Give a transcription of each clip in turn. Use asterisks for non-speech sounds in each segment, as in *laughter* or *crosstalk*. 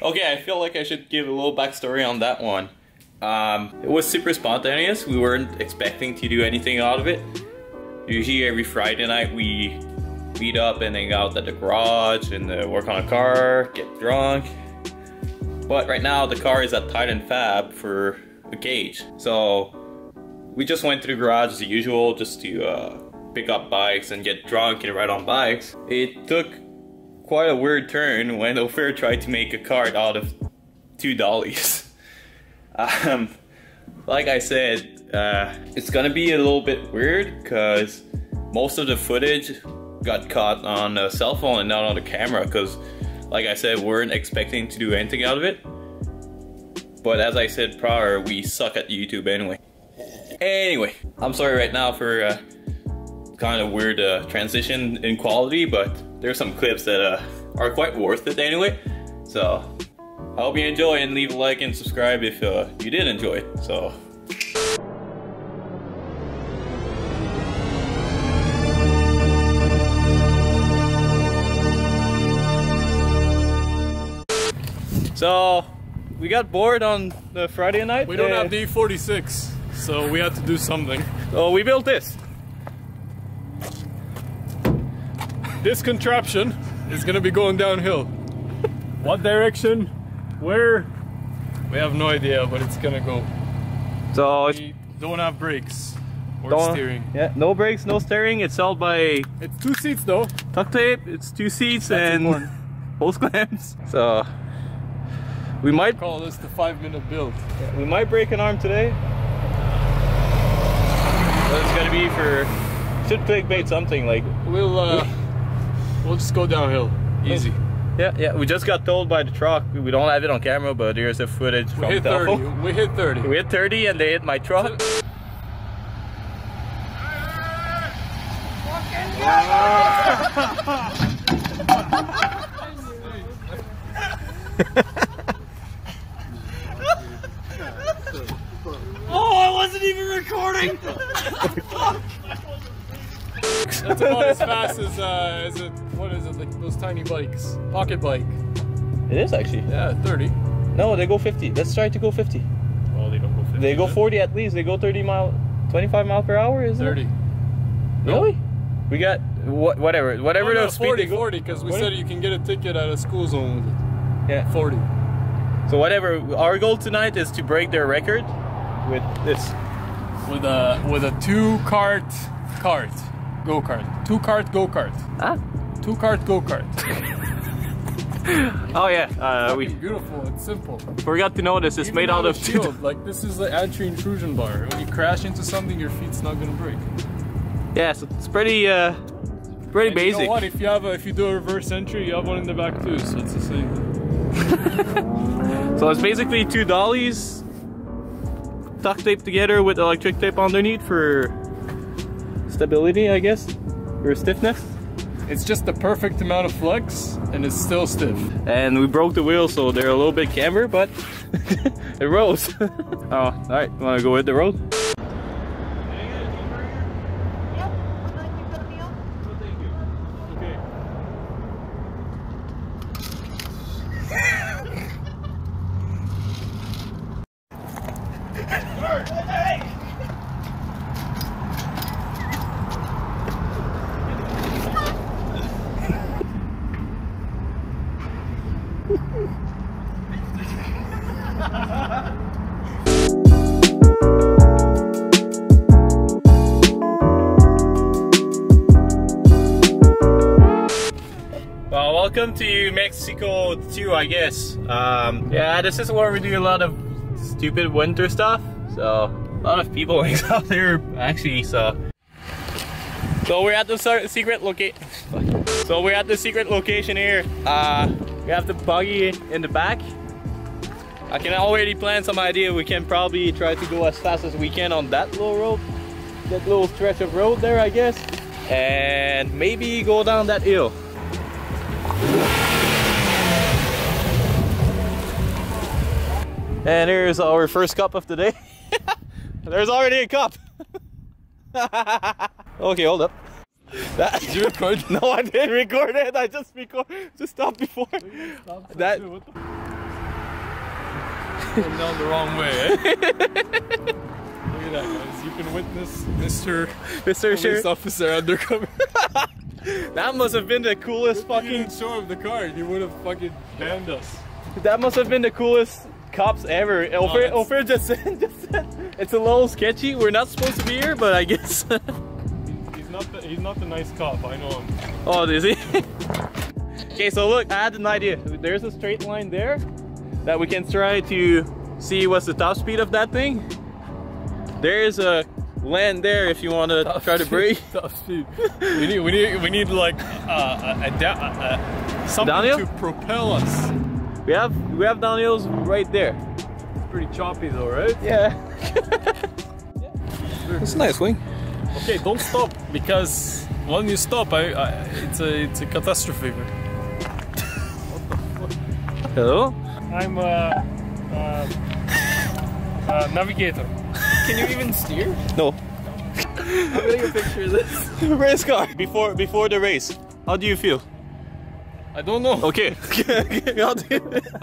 Okay, I feel like I should give a little backstory on that one. Um, it was super spontaneous. We weren't expecting to do anything out of it. Usually every Friday night we meet up and hang out at the garage and uh, work on a car, get drunk. But right now the car is at Titan Fab for a cage. So we just went to the garage as usual just to uh, pick up bikes and get drunk and ride on bikes. It took quite a weird turn when Ophir tried to make a cart out of two dollies. *laughs* um, like I said, uh, it's gonna be a little bit weird because most of the footage got caught on a cell phone and not on the camera because like I said, we weren't expecting to do anything out of it. But as I said prior, we suck at YouTube anyway. Anyway, I'm sorry right now for uh, kind of weird uh, transition in quality, but there's some clips that uh, are quite worth it anyway. So I hope you enjoy and leave a like and subscribe if uh, you did enjoy it. So. So we got bored on the Friday night. We don't uh, have the E46, so we had to do something. So we built this. This contraption is gonna be going downhill. what direction? Where? We have no idea, but it's gonna go. So We don't have brakes or don't- steering. Yeah, no brakes, no steering. It's held by It's two seats though. tuck tape. It's two seats That's and important. *laughs* hose clamps. So we might Call this the five minute build. we might break an arm today. It's gonna be for should clickbait something like We'll uh, we'll just go downhill. Easy. yeah yeah. We just got told by the truck we don't have it on camera, but here's the footage from We hit the 30. We hit 30. We hit 30 and they hit my truck. *laughs* oh, I wasn't even recording. That's about as fast as uh, as it. What is it? Like those tiny bikes. Pocket bike. It is actually. Yeah, 30. No, they go 50. Let's try to go 50. Well, they don't go 50. They go 40 at least. They go 30 mile, 25 mile per hour, isn't 30. it? Really? We got wha- whatever, whatever Oh, the no, speed 40, they go. 40, because we 40? said you can get a ticket at a school zone with it. Yeah. 40. So whatever. Our goal tonight is to break their record with this. With a with a two cart cart. Go kart. Two cart go kart. Huh? Ah. Two cart go kart. *laughs* Oh yeah. Uh, we Beautiful. It's simple. forgot to notice it's Even made out of shield. Like this is the anti-intrusion bar. When you crash into something, your feet's not gonna break. Yeah, so it's pretty, uh, pretty And basic. You know what? If you have a, if you do a reverse entry, you have one in the back too. So it's the same. *laughs* So it's basically two dollies duct taped together with electric tape underneath for stability, I guess, or stiffness. It's just the perfect amount of flex, and it's still stiff. And we broke the wheels, so they're a little bit camber, but *laughs* it rose. *laughs* oh, all right. Want to go hit the road? Well, welcome to Mexico 2, I guess. Um, yeah, this is where we do a lot of stupid winter stuff. So, a lot of people *laughs* out there, actually, so. So we're at the secret location. *laughs* So we're at the secret location here. Uh, we have the buggy in the back. I can already plan some idea. We can probably try to go as fast as we can on that little road. That little stretch of road there, I guess. And maybe go down that hill. And here's our first cup of the day. *laughs* There's already a cup. *laughs* okay, hold up. That, Did you record? *laughs* no, I didn't record it. I just record. Just stopped before. That. Going down the wrong way, eh? Look at that, guys. You can witness Mr. Mr. Police Sheriff. Officer undercover. That must have been the coolest You fucking. didn't show him the card. He would have fucking banned us. That must have been the coolest cops ever. Ofer, Ofer just said, *laughs* just said it's a little sketchy. We're not supposed to be here, but I guess. *laughs* He's not the, he's not the nice cop. I know him. oh, is he? *laughs* okay, so look, I had an idea. There's a straight line there that we can try to see what's the top speed of that thing. There's a land there if you want to try to brake. Top speed. We need, we need, we need like uh, a, a, a, something Downhill? to propel us. We have we have downhills right there. It's pretty choppy though, right? Yeah. *laughs* It's a nice wing. Okay, don't stop because when you stop, I, I it's a it's a catastrophe. man. Hello? I'm a, uh, uh, navigator. Can you even steer? No. I'm getting a picture of this. *laughs* race car. Before before the race, how do you feel? I don't know. Okay. How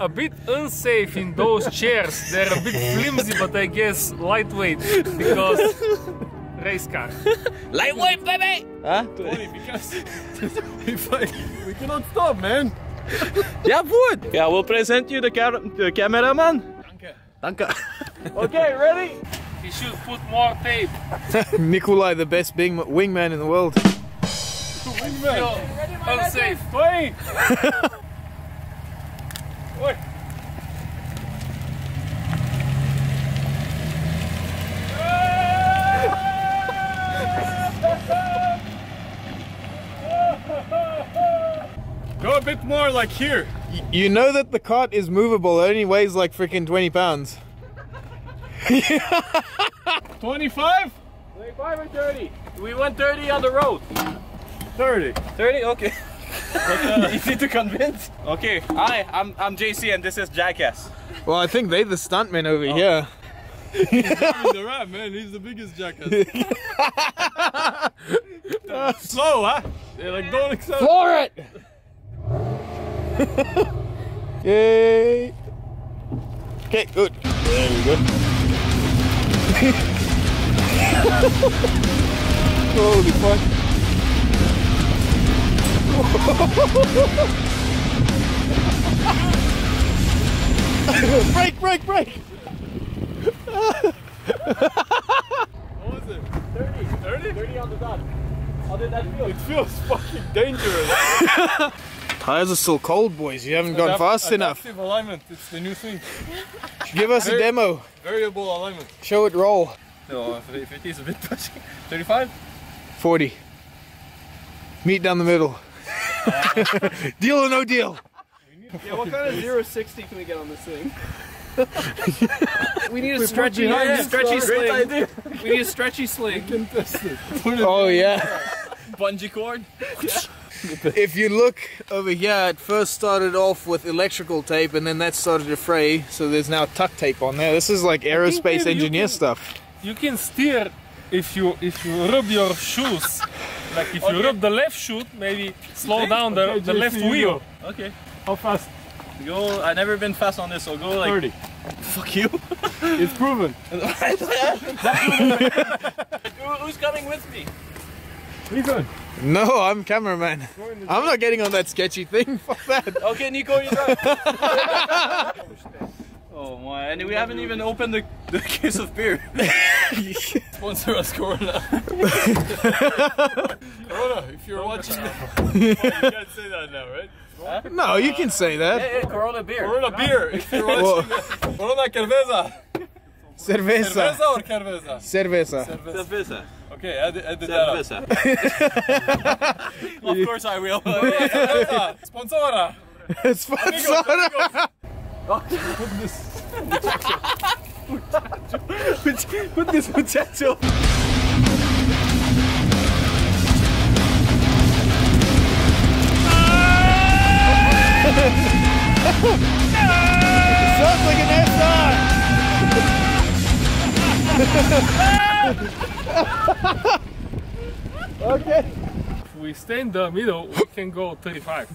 *laughs* A bit unsafe in those chairs. They're a bit flimsy, but I guess lightweight because race car. Lightweight, baby. Huh? because *laughs* if I, we cannot stop, man. Yeah, would. Yeah, we'll present you the, car- the cameraman. Danke. *laughs* okay, ready? He should put more tape. Nikolai, the best bing- wingman in the world. Feel unsafe. Wait. *laughs* Wait. *laughs* Go a bit more like here. You know that the cart is movable, it only weighs like freaking 20 pounds. *laughs* 25? 25 or 30? We went 30 on the road. 30. 30? Okay. *laughs* Easy to convince. Okay, hi, I'm, I'm JC and this is Jackass. Well, I think they're the stuntmen over oh. here. *laughs* He's the rat, man. He's the biggest jackass. *laughs* Slow, huh? They're like, don't accept. For it! Yay! Okay, good. There we go. Holy fuck. *laughs* break, break, break! What was it? 30. 30? 30 on the dot. How did that feel? It feels fucking dangerous. *laughs* Tires are still cold, boys. You haven't gone fast enough. Alignment. It's the new thing. Give us a demo. Variable alignment. Show it roll. No, 50 is a bit *laughs* pushing. 35? 40. Meet down the middle. *laughs* deal or no deal? Yeah, what kind of zero sixty can we get on this thing? *laughs* we need a stretchy, behind yeah, you, stretchy Great sling. idea. We need a stretchy sling. Oh yeah. Bungee cord. *laughs* If you look over here, it first started off with electrical tape and then that started to fray, so there's now tuck tape on there. This is like aerospace maybe you engineer can- stuff. You can steer if you if you rub your shoes. Like if you rub the left shoe, maybe slow down the, Okay, the left you wheel. Okay. How fast? Go. I've never been fast on this, so go like. 30. Fuck you. *laughs* It's proven. *laughs* *laughs* Who- Who's coming with me? Ethan. No, I'm cameraman. I'm not getting on that sketchy thing. Fuck that. Okay, Nico, you're drive. oh my, and we haven't even opened the, the case of beer. Sponsor us, Corona. *laughs* Corona, if you're watching. *laughs* you can't say that now, right? No, you can say that. Hey, Corona beer. Corona beer. If you're watching. Corona cerveza. cerveza. Cerveza or cerveza? Cerveza. Cerveza. Okay, edit, edit that. Cerveza. of course I will. *laughs* Cerveza. Sponsora. Sponsor. Put this potato. Sounds like an SR. okay. If we stay in the middle, we can go 35.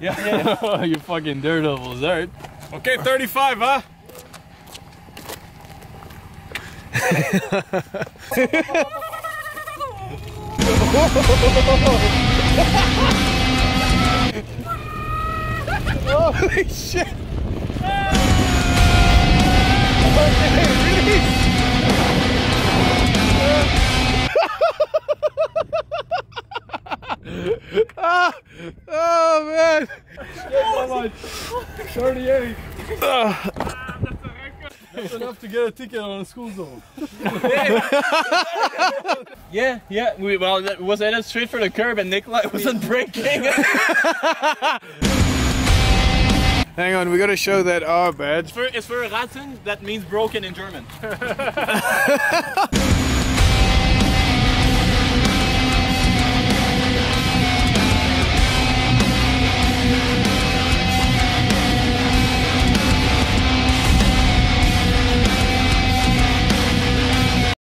Yeah. *laughs* you fucking daredevils, alright. Okay, 35, huh? Holy shit! *laughs* Release! ah, oh man! 38. That's enough to get a ticket on a school zone. *laughs* Yeah, yeah. We, well, that was headed straight for the curb and Nikolai wasn't braking. *laughs* Hang on, we gotta show that R badge. for, it's for Ratten, that means broken in German. *laughs*